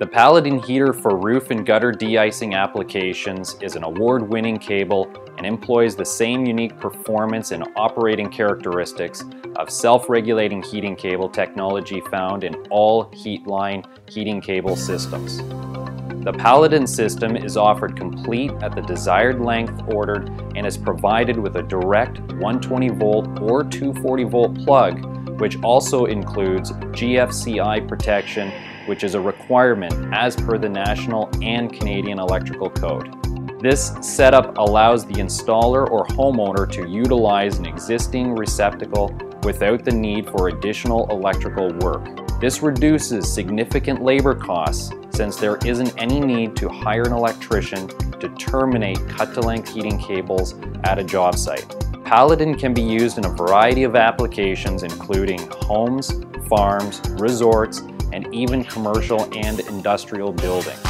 The Paladin heater for roof and gutter de-icing applications is an award-winning cable and employs the same unique performance and operating characteristics of self-regulating heating cable technology found in all Heatline heating cable systems. The Paladin system is offered complete at the desired length ordered and is provided with a direct 120 volt or 240 volt plug which also includes GFCI protection which is a requirement as per the national and Canadian electrical code. This setup allows the installer or homeowner to utilize an existing receptacle without the need for additional electrical work. This reduces significant labor costs since there isn't any need to hire an electrician to terminate cut-to-length heating cables at a job site. Paladin can be used in a variety of applications including homes, farms, resorts, and even commercial and industrial buildings.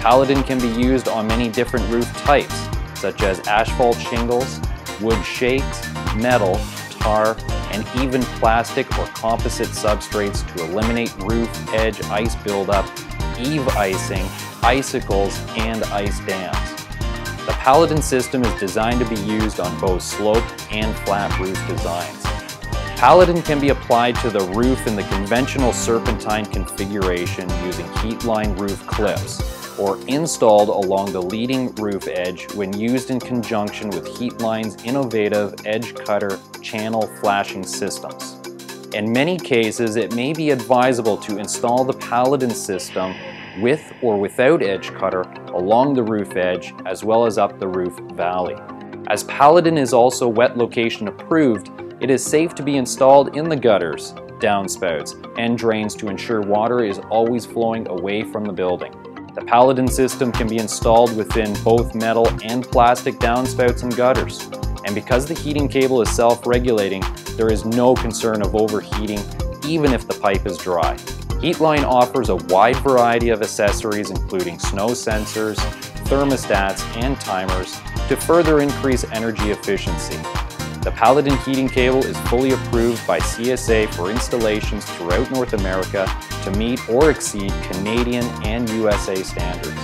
Paladin can be used on many different roof types, such as asphalt shingles, wood shakes, metal, tar, and even plastic or composite substrates to eliminate roof edge ice buildup, eave icing, icicles, and ice dams. The Paladin system is designed to be used on both sloped and flat roof designs. Paladin can be applied to the roof in the conventional serpentine configuration using heat-line roof clips, or installed along the leading roof edge when used in conjunction with Heatline's innovative edge cutter channel flashing systems. In many cases, it may be advisable to install the Paladin system with or without edge cutter along the roof edge as well as up the roof valley. As Paladin is also wet location approved, it is safe to be installed in the gutters, downspouts, and drains to ensure water is always flowing away from the building. The Paladin system can be installed within both metal and plastic downspouts and gutters. And because the heating cable is self-regulating, there is no concern of overheating even if the pipe is dry. Heatline offers a wide variety of accessories including snow sensors, thermostats, and timers to further increase energy efficiency the Paladin heating cable is fully approved by CSA for installations throughout North America to meet or exceed Canadian and USA standards.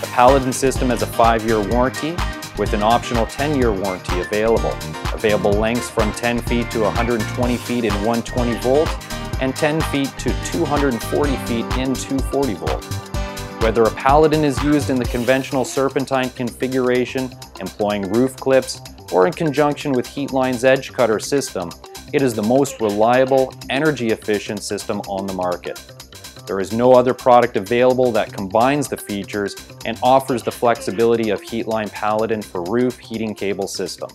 The Paladin system has a 5-year warranty with an optional 10-year warranty available. Available lengths from 10 feet to 120 feet in 120 volt and 10 feet to 240 feet in 240 volt. Whether a Paladin is used in the conventional serpentine configuration, employing roof clips, or in conjunction with Heatline's Edge Cutter system, it is the most reliable, energy-efficient system on the market. There is no other product available that combines the features and offers the flexibility of Heatline Paladin for roof heating cable system.